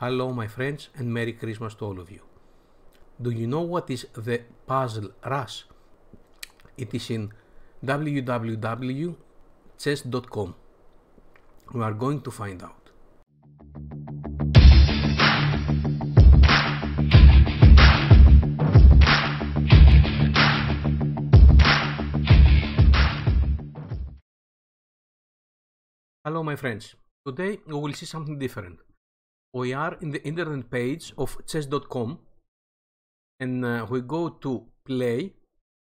Hello, my friends, and Merry Christmas to all of you. Do you know what is the puzzle rush? It is in www.chess.com. We are going to find out. Hello, my friends. Today we will see something different. We are in the internet page of chess.com and uh, we go to play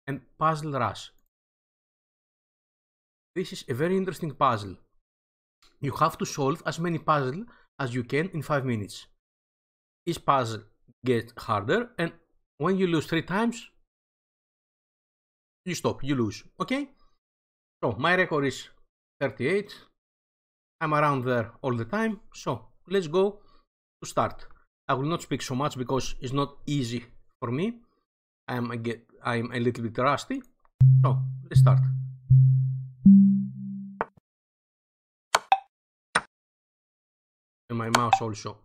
and puzzle rush. This is a very interesting puzzle. You have to solve as many puzzles as you can in 5 minutes. Each puzzle gets harder and when you lose 3 times, you stop, you lose. Okay? So my record is 38. I'm around there all the time. So let's go to start. I will not speak so much because it's not easy for me. I'm a, get, I'm a little bit rusty. So let's start. And my mouse also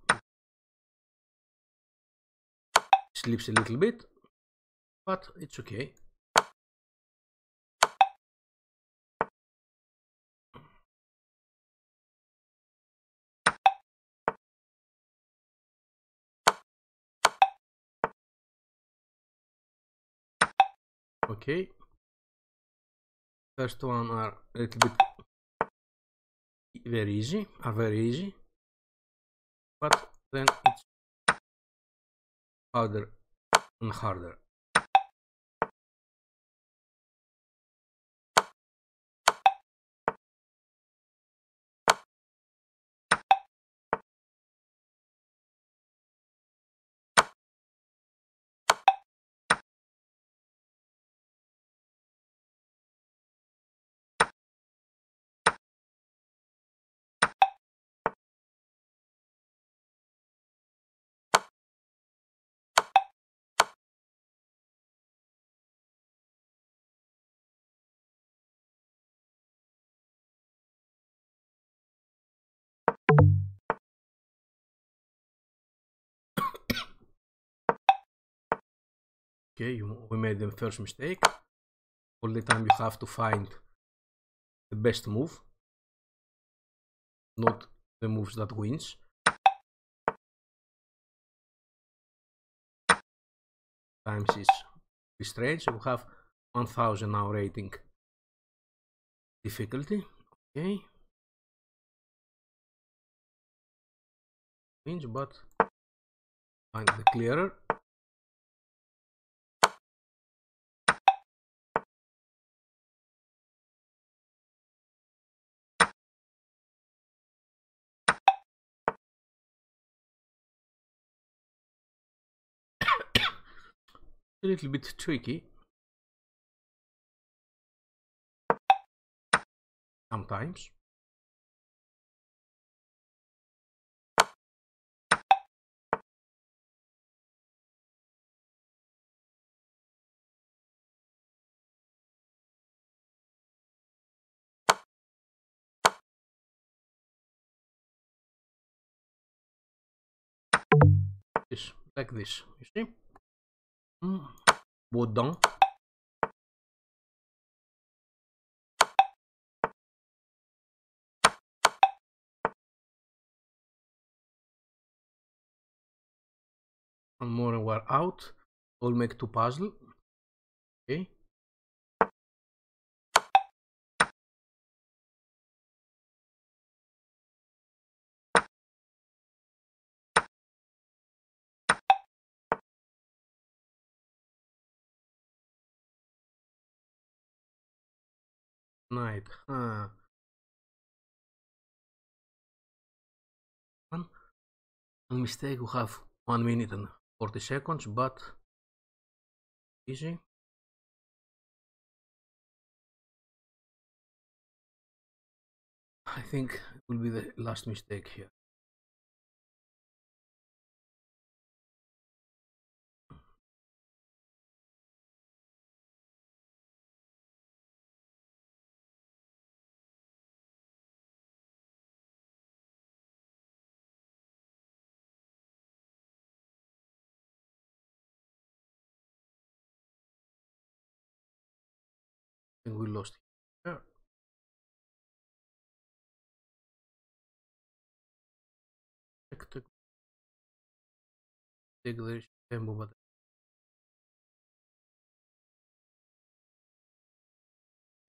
sleeps a little bit, but it's okay. Okay. First one are a little bit very easy, are very easy. But then it's harder and harder. Okay, you, we made the first mistake. All the time you have to find the best move, not the moves that wins. Times is strange. We have 1000 now rating difficulty. Okay. Wins, but find the clearer. A little bit tricky sometimes like this, you see? Baudin. One more we're out. We'll make two puzzle. Okay. Knight, huh? One, one mistake, we have 1 minute and 40 seconds, but easy. I think it will be the last mistake here. And we lost. Here. Check the take the tempo but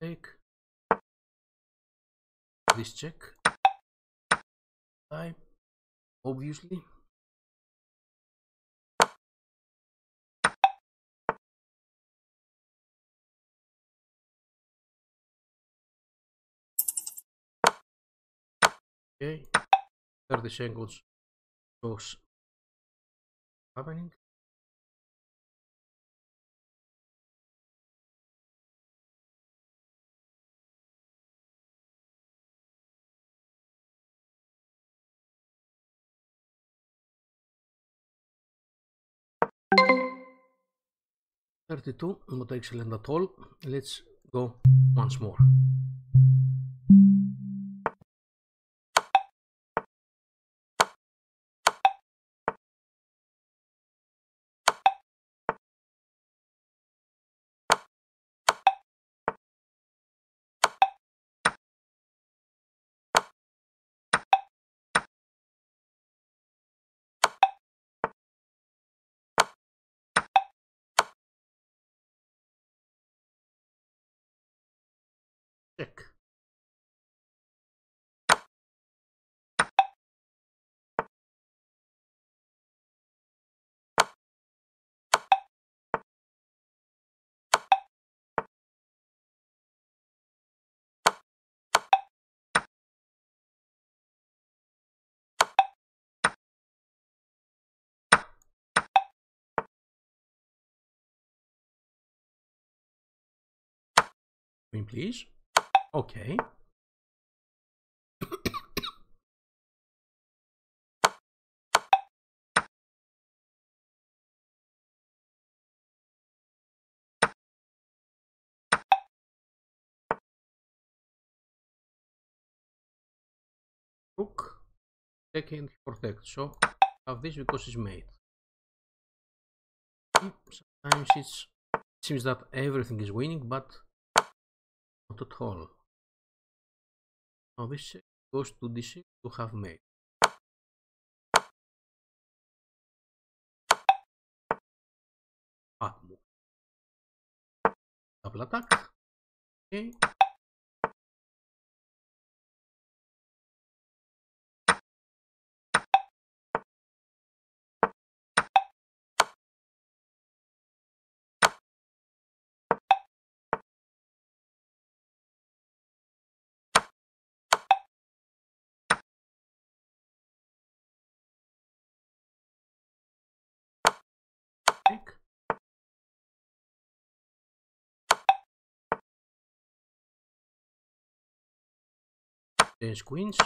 take this check. Time. Obviously okay 30 seconds shows happening Thirty-two, not excellent at all. Let's go once more. Check. Queen, please. Okay. Rook second protect, so have this because it's made. Sometimes it's seems that everything is winning, but not at all. Now this goes to d6 to have mate. Bad move. Double attack. Okay. 10 queens.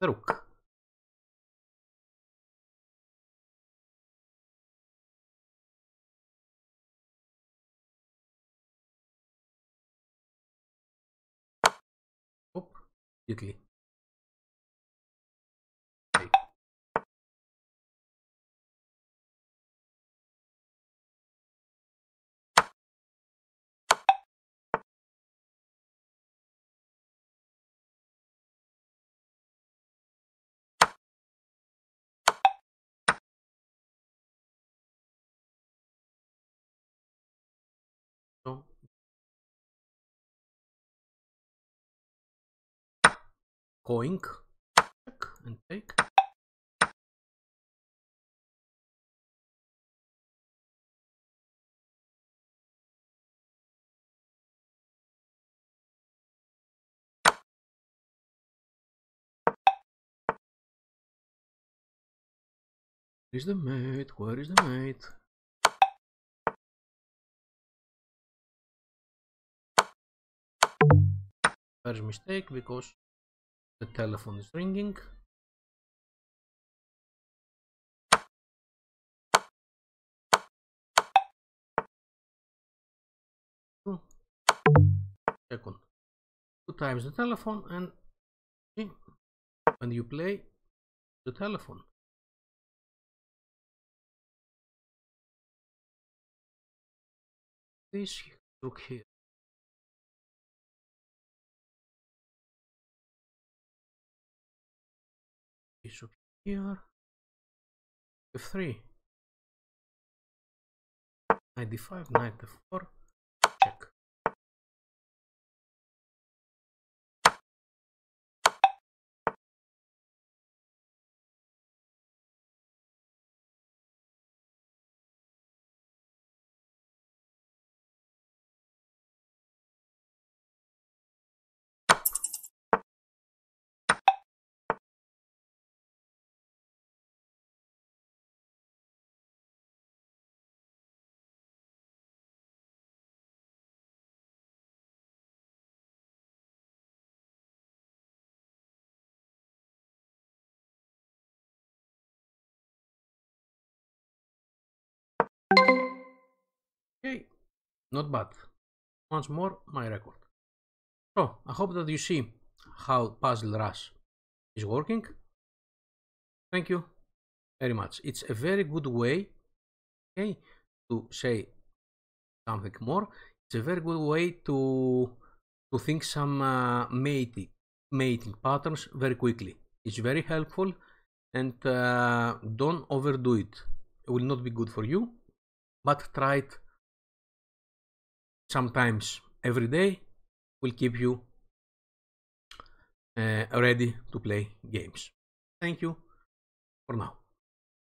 Taruk. Hop, e aqui. Going and take. Where is the mate? Where is the mate? First mistake because the telephone is ringing. Hmm. Second. Two times the telephone and when you play the telephone. This rook here. Here, f3, knight d5, knight f4, Okay, not bad. Once more, my record. So, I hope that you see how Puzzle Rush is working. Thank you very much. It's a very good way, okay, to say something more. It's a very good way to to think some uh, mating mating patterns very quickly. It's very helpful, and uh, don't overdo it. It will not be good for you, but try it sometimes every day will keep you uh, ready to play games. Thank you for now.